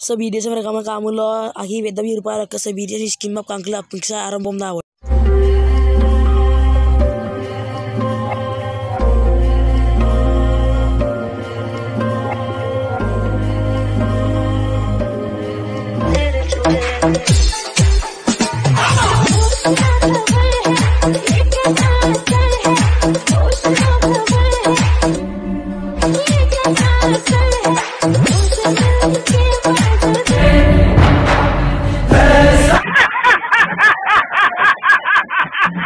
Sub ఈ దేశం రకమైన కామంలో అహి పెద్ద రూపాయల యొక్క సబ్ ఈ దేశం స్కీమ్ ఆఫ్ కంకుల అప్పిక్ష ఆరంభం దావ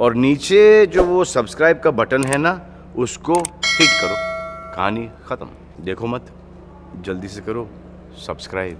और नीचे जो वो सब्सक्राइब का बटन है ना, उसको हिट करो। कहानी ख़त्म। देखो मत। जल्दी से करो। सब्सक्राइब